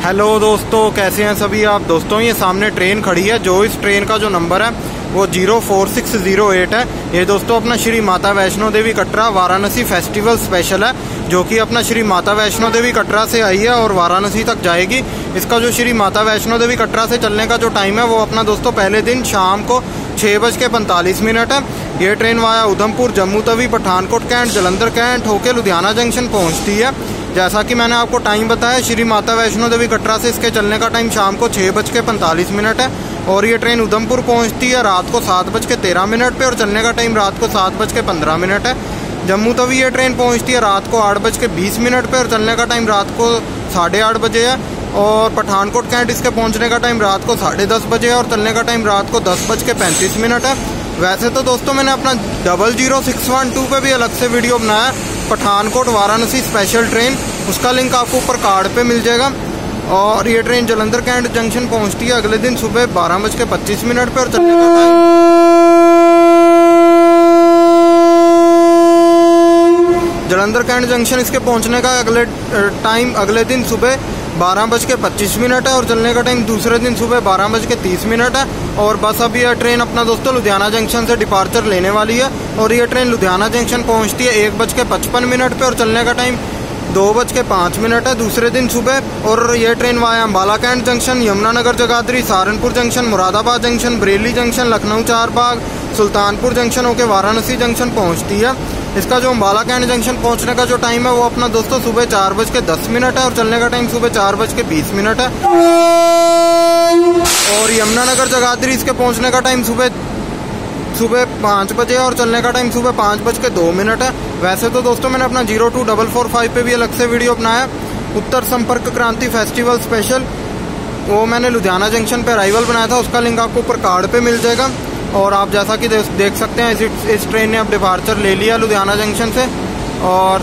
Hello दोस्तों, कैसे हैं सभी आप? दोस्तों, ये सामने ट्रेन खड़ी है, जो इस ट्रेन का जो नंबर है, वो zero four six zero eight है। ये दोस्तों, अपना श्री माता वैष्णो देवी कटरा वाराणसी फेस्टिवल स्पेशल है, जो कि अपना श्री माता वैष्णो देवी कटरा से आई है और वाराणसी तक जाएगी। इसका जो श्री माता वैष्णो देवी कटरा से चलने का जो टाइम है, वो अपना दोस्तों, पहले दिन शाम को छः बज के पैंतालीस मिनट है। ये train via Udhampur, Jammu Tawi, Pathankot cantt, Jalandhar cantt होके लुधियाना जंक्शन पहुँचती है। जैसा कि मैंने आपको टाइम बताया, श्री माता वैष्णो देवी कटरा से इसके चलने का टाइम शाम को छः बज के पैंतालीस मिनट है और ये ट्रेन उधमपुर पहुँचती है रात को सात बज के तेरह मिनट पर और चलने का टाइम रात को सात बज के पंद्रह मिनट है। जम्मू तवी ये ट्रेन पहुँचती है रात को आठ बज के बीस मिनट पर और चलने का टाइम रात को साढ़े आठ बजे है और पठानकोट कैंट इसके पहुँचने का टाइम रात को साढ़े दस बजे है और चलने का टाइम रात को दस बज के पैंतीस मिनट है। वैसे तो दोस्तों मैंने अपना double zero six one two पे भी अलग से वीडियो बनाया पठानकोट वाराणसी स्पेशल ट्रेन उसका लिंक आपको ऊपर कार्ड पे मिल जाएगा। और ये ट्रेन जलंधर कैंट जंक्शन पहुँचती है अगले दिन सुबह बारह बज के पच्चीस मिनट पर चलने का टाइम जलंधर कैंट जंक्शन इसके पहुँचने का अगले टाइम अगले दिन सुबह बारह बज के पच्चीस मिनट है और चलने का टाइम दूसरे दिन सुबह बारह बज के तीस मिनट है। और बस अभी यह ट्रेन अपना दोस्तों लुधियाना जंक्शन से डिपार्चर लेने वाली है। और यह ट्रेन लुधियाना जंक्शन पहुँचती है एक बज के पचपन मिनट पर और चलने का टाइम दो बज के पाँच मिनट है दूसरे दिन सुबह। और ये train via Ambala cantt junction, Yamunanagar Jagadhri, Saharanpur junction, Moradabad junction, Bareilly junction, Lucknow Charbagh Sultanpur junction होकर वाराणसी जंक्शन पहुँचती है। इसका जो अम्बाला कैंट जंक्शन पहुँचने का जो टाइम है, वो अपना दोस्तों सुबह चार बज के दस मिनट है और चलने का टाइम सुबह चार बज के बीस मिनट है। और यमुनानगर जगाधरी इसके पहुँचने का टाइम सुबह सुबह पाँच बजे और चलने का टाइम सुबह पाँच बज के दो मिनट है। वैसे तो दोस्तों मैंने अपना zero two double four five पे भी अलग से वीडियो बनाया उत्तर संपर्क क्रांति फेस्टिवल स्पेशल वो मैंने लुधियाना जंक्शन पे अराइवल बनाया था, उसका लिंक आपको ऊपर कार्ड पे मिल जाएगा। और आप जैसा कि देख सकते हैं इस, इस ट्रेन ने अब डिपार्चर ले लिया लुधियाना जंक्शन से और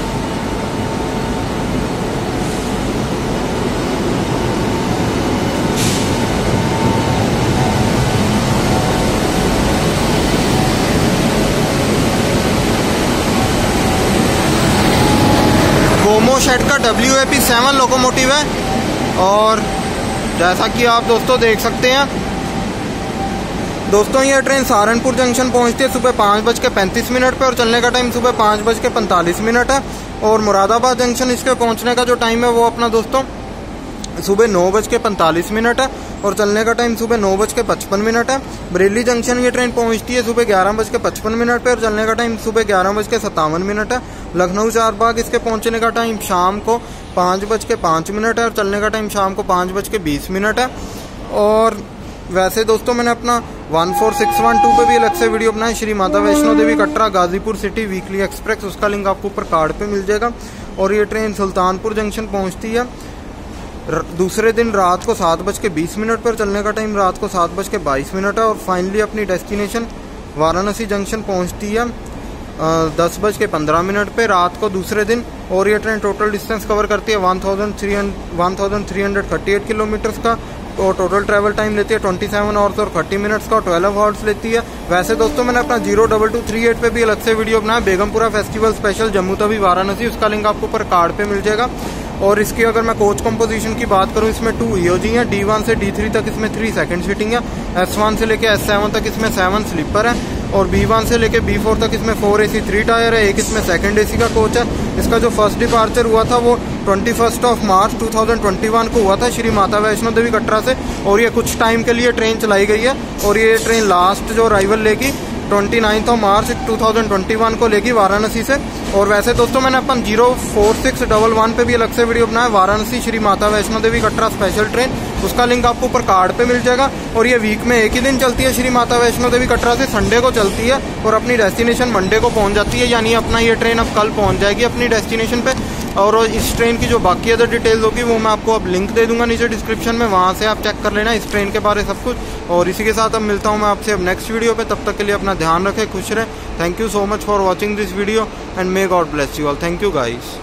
गोमो शेड का W A P seven locomotive है और जैसा कि आप दोस्तों देख सकते हैं दोस्तों, ये ट्रेन सहारनपुर जंक्शन पहुँचती है सुबह पाँच बज के पैंतीस मिनट पे और चलने का टाइम सुबह पाँच बज के पैंतालीस मिनट है। और मुरादाबाद जंक्शन इसके पहुँचने का जो टाइम है वो अपना दोस्तों, सुबह नौ बज के पैंतालीस मिनट है और चलने का टाइम सुबह नौ बज के पचपन मिनट है। बरेली जंक्शन ये ट्रेन पहुँचती है सुबह ग्यारह बज के पचपन मिनट पर और चलने का टाइम सुबह ग्यारह बज के सत्तावन मिनट है। लखनऊ चार बाग इसके पहुँचने का टाइम शाम को पाँच बज के पाँच मिनट है और चलने का टाइम शाम को पाँच बज के बीस मिनट है। और वैसे दोस्तों, मैंने अपना one four six one two पे भी अलग से वीडियो बनाया Shri Mata Vaishno Devi Katra, Ghazipur city, weekly express. उसका लिंक आपको ऊपर कार्ड पे मिल जाएगा। और ये ट्रेन सुल्तानपुर जंक्शन पहुँचती है। दूसरे दिन रात को सात बज के बीस मिनट पर चलने का टाइम, रात को सात बज के बाईस मिनट है। और फाइनली अपनी डेस्टिनेशन वाराणसी जंक्शन पहुँचती है दस बज के पंद्रह मिनट पर रात को दूसरे दिन। और ये ट्रेन टोटल डिस्टेंस कवर करती है one thousand three one thousand three hundred thirty eight kilometers का। और टोटल ट्रैवल टाइम लेती है ट्वेंटी सेवन आवर्स और थर्टी मिनट्स का ट्वेल्व आवर्स लेती है। वैसे दोस्तों, मैंने अपना zero double two three eight पे भी अलग से वीडियो बनाया। बेगमपुरा फेस्टिवल स्पेशल जम्मू तवी वाराणसी, उसका लिंक आपको ऊपर कार्ड पे मिल जाएगा। और इसकी अगर मैं कोच कंपोजिशन की बात करूँ, इसमें टू ईओजी है। डी वन से डी थ्री तक इसमें थ्री सेकंड सीटिंग है। एस वन से लेके एस सेवन तक इसमें सेवन स्लीपर है। और बी वन से लेके बी फोर तक इसमें फोर एसी थ्री टायर है। एक इसमें सेकंड एसी का कोच है। इसका जो फ़र्स्ट डिपार्चर हुआ था, वो ट्वेंटी फ़र्स्ट ऑफ़ मार्च 2021 को हुआ था, श्री माता वैष्णो देवी कटरा से। और ये कुछ टाइम के लिए ट्रेन चलाई गई है। और ये ट्रेन लास्ट जो अराइवल लेगी, ट्वेंटी नाइन्थ ऑफ़ मार्च 2021 को लेगी वाराणसी से। और वैसे दोस्तों, मैंने अपन zero four six double one पे भी अलग से वीडियो बनाया। वाराणसी श्री माता वैष्णो देवी कटरा स्पेशल ट्रेन उसका लिंक आपको ऊपर कार्ड पे मिल जाएगा और ये वीक में एक ही दिन चलती है श्री माता वैष्णो देवी कटरा से संडे को चलती है और अपनी डेस्टिनेशन मंडे को पहुँच जाती है, यानी अपना ये ट्रेन अब कल पहुँच जाएगी अपनी डेस्टिनेशन पे। और इस ट्रेन की जो बाकी अदर डिटेल्स होगी, वो मैं आपको अब लिंक दे दूँगा नीचे डिस्क्रिप्शन में, वहाँ से आप चेक कर लेना इस ट्रेन के बारे सब कुछ। और इसी के साथ अब मिलता हूँ मैं आपसे अब नेक्स्ट वीडियो पे, तब तक के लिए अपना ध्यान रखें, खुश रहें। Thank you so much for watching this video and may God bless you all thank you guys